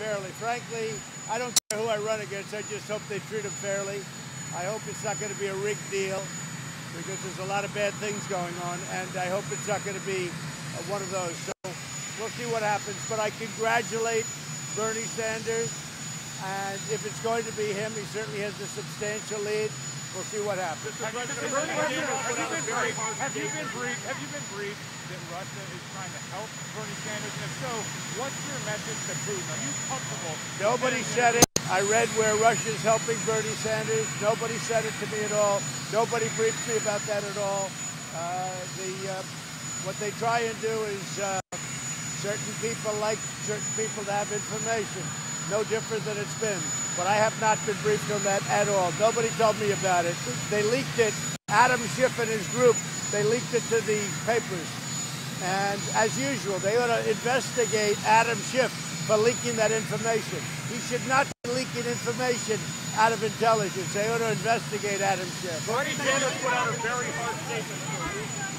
fairly. Frankly, I don't care who I run against. I just hope they treat them fairly. I hope it's not going to be a rigged deal because there's a lot of bad things going on, and I hope it's not going to be one of those. So we'll see what happens. But I congratulate Bernie Sanders, and if it's going to be him, he certainly has a substantial lead. We'll see what happens. Have you been briefed? Have you been briefed? Have you been briefed that Russia is trying to help Bernie Sanders? And if so, what's your message to Putin? Are you comfortable? Nobody said it. I read where Russia is helping Bernie Sanders. Nobody said it to me at all. Nobody briefed me about that at all. Uh, the uh, what they try and do is uh, certain people like certain people to have information. No different than it's been but I have not been briefed on that at all. Nobody told me about it. They leaked it. Adam Schiff and his group, they leaked it to the papers. And as usual, they ought to investigate Adam Schiff for leaking that information. He should not be leaking information out of intelligence. They ought to investigate Adam Schiff. Sanders put out a very hard statement.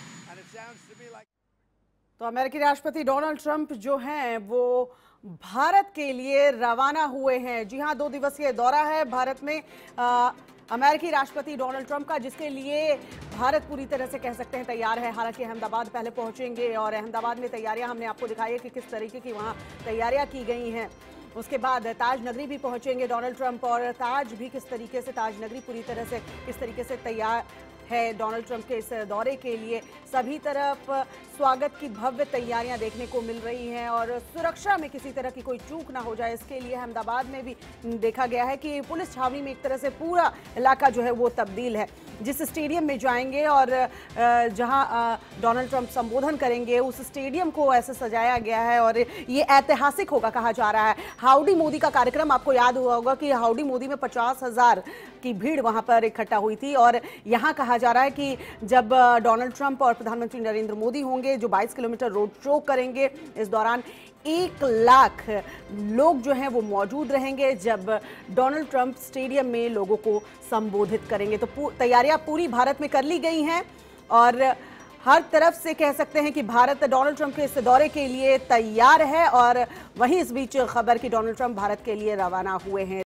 तो अमेरिकी राष्ट्रपति Donald Trump जो हैं वो भारत के लिए रवाना हुए हैं जी हाँ दो दिवसीय दौरा है भारत में आ, अमेरिकी राष्ट्रपति डोनाल्ड ट्रंप का जिसके लिए भारत पूरी तरह से कह सकते हैं तैयार है हालांकि अहमदाबाद पहले पहुंचेंगे और अहमदाबाद में तैयारियां हमने आपको दिखाई है कि किस तरीके की वहां तैयारियां की गई हैं उसके बाद ताज नगरी भी पहुंचेंगे डोनाल्ड ट्रंप और ताज भी किस तरीके से ताज नगरी पूरी तरह से किस तरीके से तैयार है डोनाल्ड ट्रंप के इस दौरे के लिए सभी तरफ स्वागत की भव्य तैयारियां देखने को मिल रही हैं और सुरक्षा में किसी तरह की कोई चूक ना हो जाए इसके लिए अहमदाबाद में भी देखा गया है कि पुलिस छावनी में एक तरह से पूरा इलाका जो है वो तब्दील है जिस स्टेडियम में जाएंगे और जहां डोनाल्ड ट्रंप संबोधन करेंगे उस स्टेडियम को ऐसे सजाया गया है और ये ऐतिहासिक होगा कहा जा रहा है हाउडी मोदी का कार्यक्रम आपको याद हुआ होगा कि हाउडी मोदी में पचास हजार की भीड़ वहां पर इकट्ठा हुई थी और यहाँ कहा जा रहा है कि जब डोनाल्ड ट्रंप और प्रधानमंत्री नरेंद्र मोदी होंगे जो 22 किलोमीटर रोड शो करेंगे इस दौरान एक लाख लोग जो हैं वो मौजूद रहेंगे जब डोनाल्ड ट्रंप स्टेडियम में लोगों को संबोधित करेंगे तो तैयारियां पूरी भारत में कर ली गई हैं और हर तरफ से कह सकते हैं कि भारत डोनाल्ड ट्रंप के इस दौरे के लिए तैयार है और वहीं इस बीच खबर कि डोनाल्ड ट्रंप भारत के लिए रवाना हुए हैं